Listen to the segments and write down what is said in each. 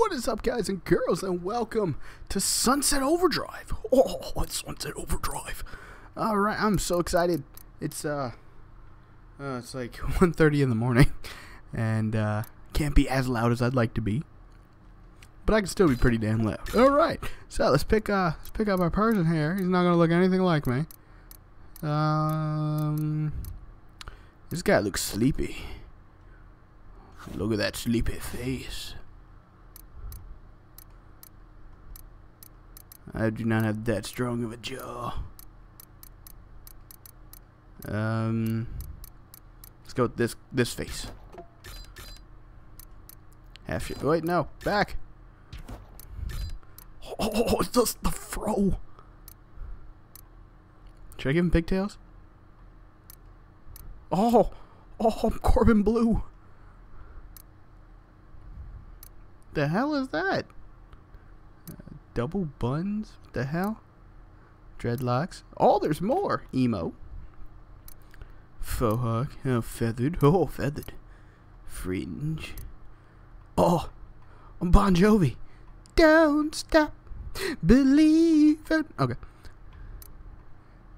What is up, guys and girls, and welcome to Sunset Overdrive. Oh, it's Sunset Overdrive. All right, I'm so excited. It's uh, uh it's like 1:30 in the morning, and uh, can't be as loud as I'd like to be, but I can still be pretty damn loud. All right, so let's pick uh, let's pick up our person here. He's not gonna look anything like me. Um, this guy looks sleepy. Look at that sleepy face. I do not have that strong of a jaw. Um, let's go with this this face. Half shit. Wait, no, back. Oh, it's just the fro. Should I give him pigtails? Oh, oh, Corbin Bleu. The hell is that? Double buns? What the hell? Dreadlocks. Oh, there's more. Emo. Faux hawk. Oh, feathered. Oh, feathered. Fringe. Oh, Bon Jovi. Don't stop believing. Okay.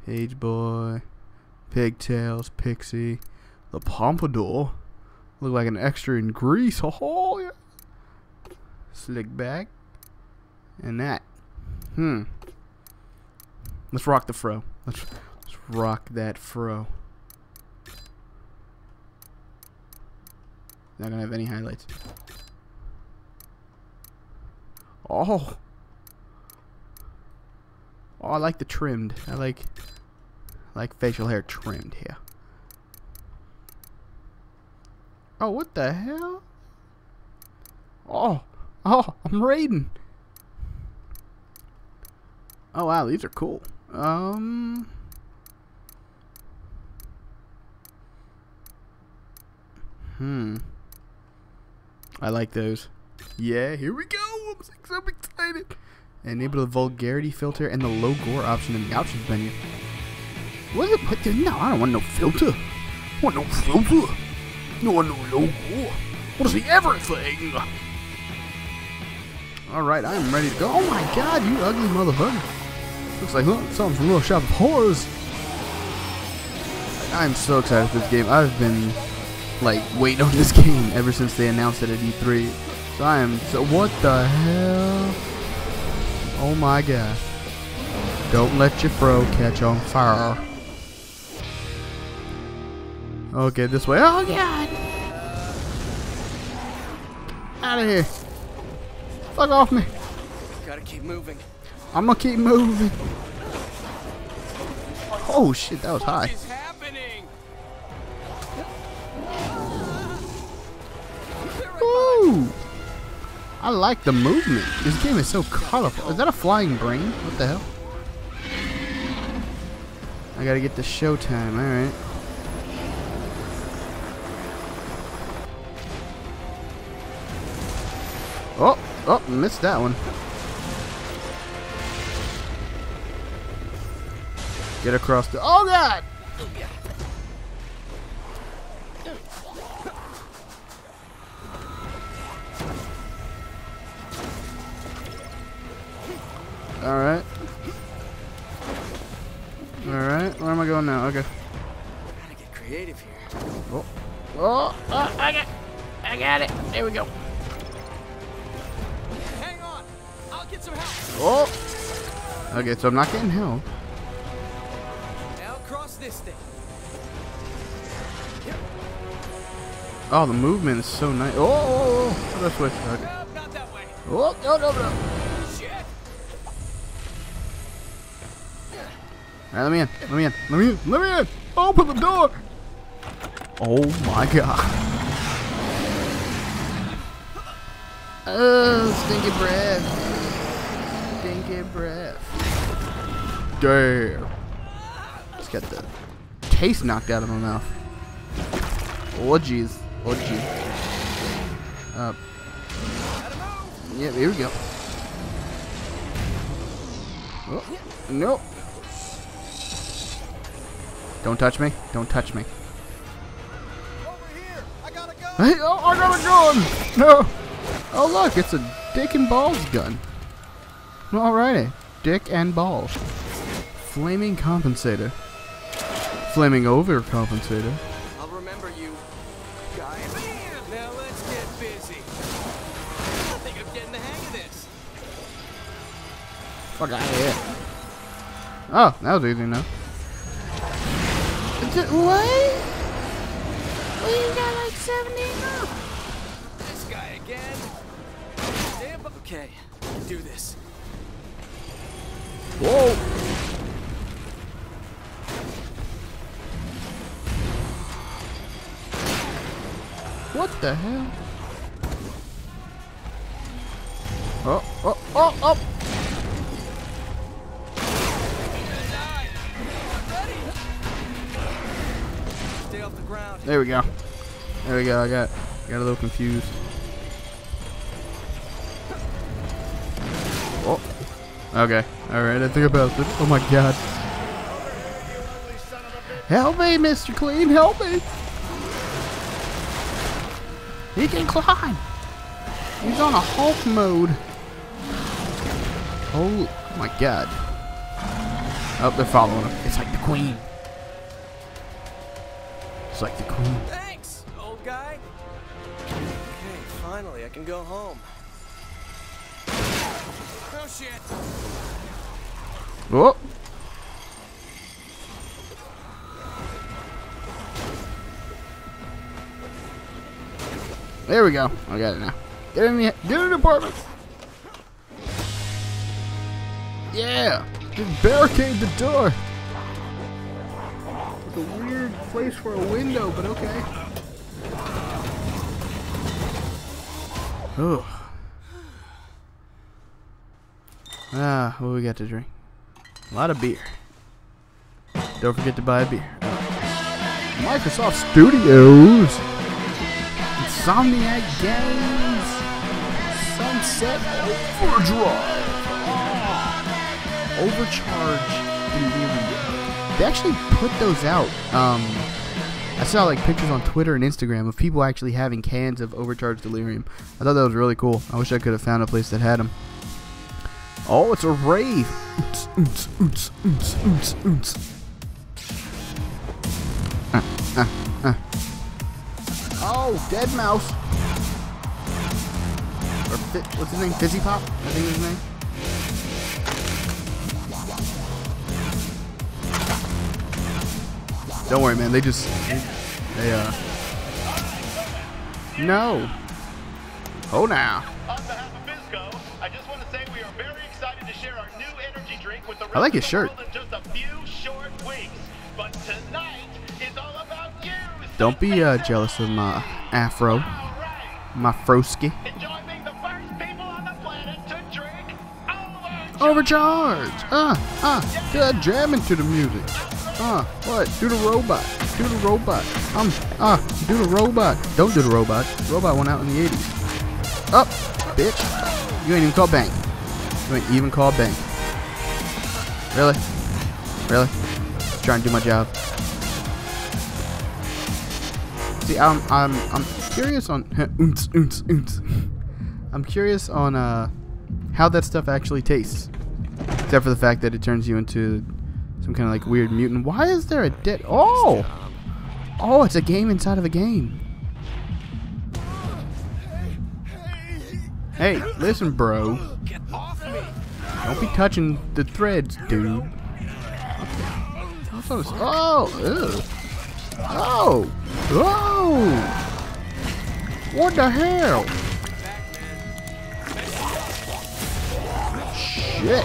Page Boy. Pigtails. Pixie. The Pompadour. Look like an extra in Grease. Oh, yeah slick back, and that. Hmm. Let's rock the fro. Let's, let's rock that fro. Not gonna have any highlights. Oh. Oh, I like the trimmed. I like I like facial hair trimmed here. Oh, what the hell? Oh. Oh, I'm Raiden. Oh wow, these are cool. Um Hmm. I like those. Yeah, here we go. I'm so excited. Enable the vulgarity filter and the low gore option in the options menu. What is it put there? No, I don't want no filter. I want no filter. No want no low gore. What is the everything? Alright, I am ready to go. Oh my god, you ugly motherfucker. Looks like something from Little Shop of Horrors. I'm so excited for this game. I've been, like, waiting on this game ever since they announced it at E3. So I am, so what the hell? Oh my god. Don't let your fro catch on fire. Okay, this way. Oh god! Out of here. Fuck off me. Gotta keep moving. I'm gonna keep moving. Oh shit, that was high. Ooh. I like the movement. This game is so colorful. Is that a flying brain? What the hell? I gotta get the showtime. Alright. Oh! Oh, missed that one. Get across the. Oh god! Alright. Alright, where am I going now? Okay. Gotta get creative here. Oh. Oh, oh I got I got it. There we go. Hang on. I'll get some help. Oh! Okay, so I'm not getting help. Now cross this thing. Oh, the movement is so nice. Oh, oh, oh. oh. Let's switch. Okay. Nope, not that way. Oh, no, no, no. Shit. Alright, let me in. Let me in. Let me in. Let me in. Open the door. Oh my god. Oh, stinky breath. Stinky breath. Damn. Got the taste knocked out of my mouth. Oh jeez. Oh jeez. Uh. Yeah, here we go. Oh, nope. Don't touch me. Don't touch me. Oh, I got a gun! No! Oh, look, it's a dick and balls gun. Alrighty. Dick and balls. Flaming compensator. Flaming over compensator. I'll remember you, guy. Now let's get busy. I think I'm getting the hang of this. Fuck out of here. Oh, that was easy enough. What? Well, you got like 70 now. This guy again. Damn. Okay, I can do this. Whoa. What the hell? Oh, oh, oh, oh! The. There we go. There we go. I got got a little confused. Oh. Okay. All right. I think about this. Oh my god. Help me, Mr. Clean. Help me. He can climb. He's on a Hulk mode. Oh, oh my god. Oh, they're following him. It's like the Queen. It's like the Queen. Thanks, old guy. Okay, finally I can go home. Oh shit. Oh. There we go. I got it now. Get in the get in the apartment. Yeah. Just barricade the door. It's a weird place for a window, but okay. Oh. Ah, what we got to drink? A lot of beer. Don't forget to buy a beer. Microsoft Studios. Insomniac Games. Sunset Overdrive. Ah. Overcharge. They actually put those out. Um, I saw like pictures on Twitter and Instagram of people actually having cans of Overcharge Delirium. I thought that was really cool. I wish I could have found a place that had them. Oh, it's a rave. Oons, oons, oons, oons, oons. Uh, uh, uh. Oh, dead mouse. Or what's his name? Fizzy Pop? I think his name. Don't worry, man. They just they uh. No. Oh now. On behalf of FizzCo, I like want to Don't be uh, jealous of my afro, my froski. Enjoy being the first people on the planet to drink Overcharge! Uh, uh, good jamming to the music. Uh, what? Do the robot. Do the robot. Um, uh, do the robot. Don't do the robot. Robot went out in the 80s. Up, bitch. You ain't even called bank. You ain't even called bank. Really? Really? Just trying to do my job. See, I'm, I'm, I'm curious on. I'm curious on, uh, how that stuff actually tastes. Except for the fact that it turns you into some kind of like weird mutant. Why is there a dead? Oh, oh, it's a game inside of a game. Hey, listen, bro. Don't be touching the threads, dude. Also, oh, ew. oh, oh! What the hell? Shit!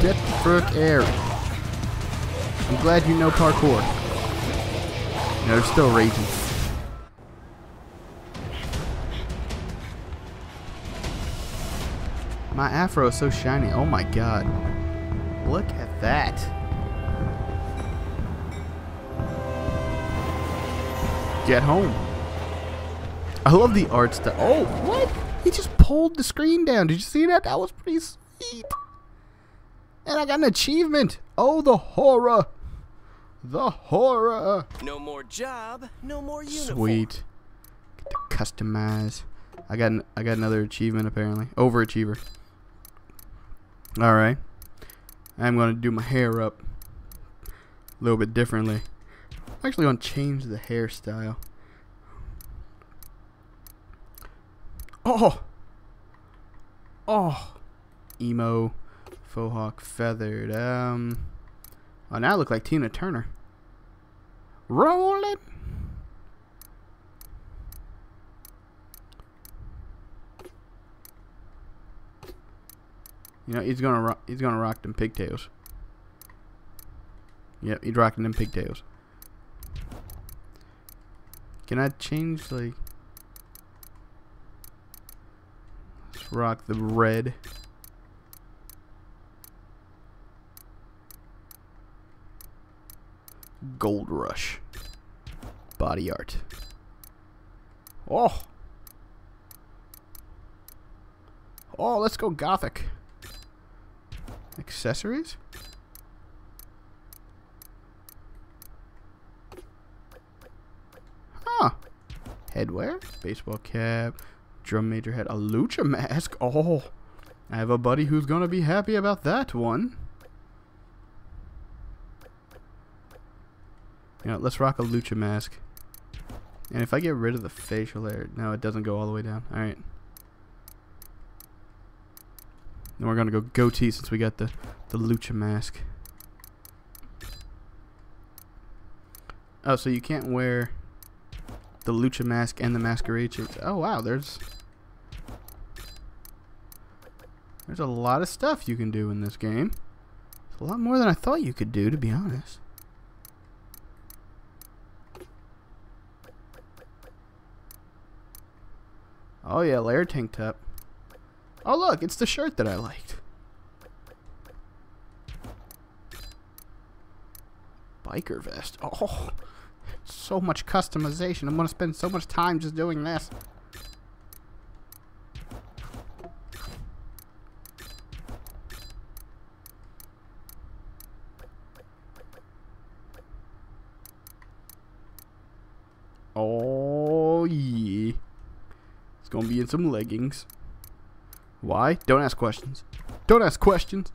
Get the frick air. I'm glad you know parkour. No, they're still raging. My afro is so shiny. Oh my god. Look at that. Get home. I love the art style. Oh, what? He just pulled the screen down. Did you see that? That was pretty sweet. And I got an achievement. Oh, the horror. The horror. No more job, no more uniform. Sweet. Get to customize. I got an, I got another achievement apparently. Overachiever. All right. I'm gonna do my hair up a little bit differently. I'm actually gonna change the hairstyle. Oh. Oh. Emo. Faux hawk feathered. Um. Oh, now I look like Tina Turner. Roll it. You know, he's gonna he's gonna rock them pigtails. Yep, he's rocking them pigtails. Can I change like? Let's rock the red. Gold Rush. Body art. Oh. Oh, let's go gothic. Accessories? Headwear? Baseball cap. Drum major head. A lucha mask? Oh. I have a buddy who's going to be happy about that one. You know, let's rock a lucha mask. And if I get rid of the facial hair, no, it doesn't go all the way down. All right. Then we're gonna go goatee since we got the the lucha mask. Oh, so you can't wear the lucha mask and the masquerade shirts. Oh wow, there's there's a lot of stuff you can do in this game. It's a lot more than I thought you could do, to be honest. Oh yeah, layer tank top. Oh look, it's the shirt that I liked. Biker vest. Oh, so much customization. I'm gonna spend so much time just doing this. Oh yeah. It's gonna be in some leggings. Why? Don't ask questions. Don't ask questions.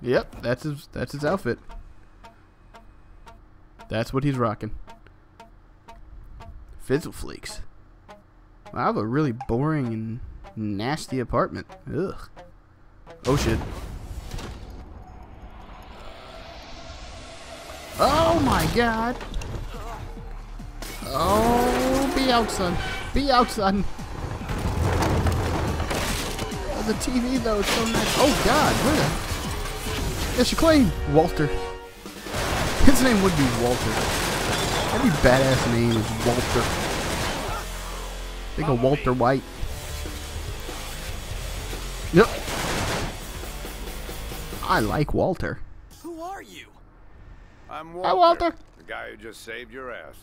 Yep, that's his that's his outfit. That's what he's rocking. Fizzle Flakes. I have a really boring and nasty apartment. Ugh. Oh shit. Oh my god. Oh, be out, son. Be out, son. Oh, the TV though is so nice. Oh god, where the? It's clean. Walter. His name would be Walter. Every badass name is Walter. Think of Walter White. Yep. I like Walter. Who are you? I'm Walter, Hi, Walter. the guy who just saved your ass.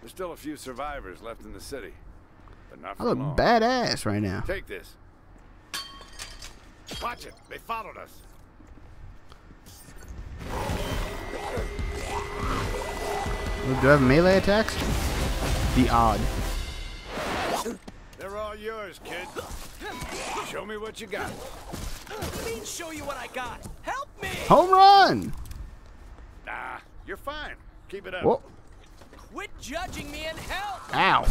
There's still a few survivors left in the city, but not I for look long. badass right now. Take this. Watch it. They followed us. Do I have melee attacks? The odd. They're all yours, kid. Show me what you got. Let me show you what I got. Help me! Home run! Nah, you're fine. Keep it up. Whoa. Quit judging me and help! Ow.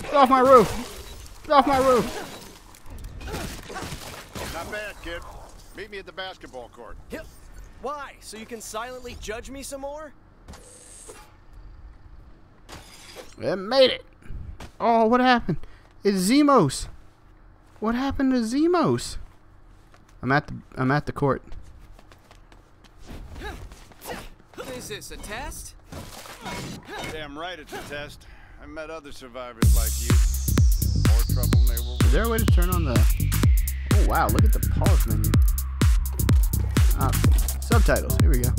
Get off my roof. Get off my roof. Not bad, kid. Meet me at the basketball court. Hip. Why? So you can silently judge me some more? It made it. Oh, what happened? It's Zemos. What happened to Zemos? I'm at the I'm at the court. This is this a test? Damn right it's a test. I met other survivors like you. More trouble they were Is there a way to turn on the? Oh wow! Look at the pause menu. Uh, subtitles. Here we go.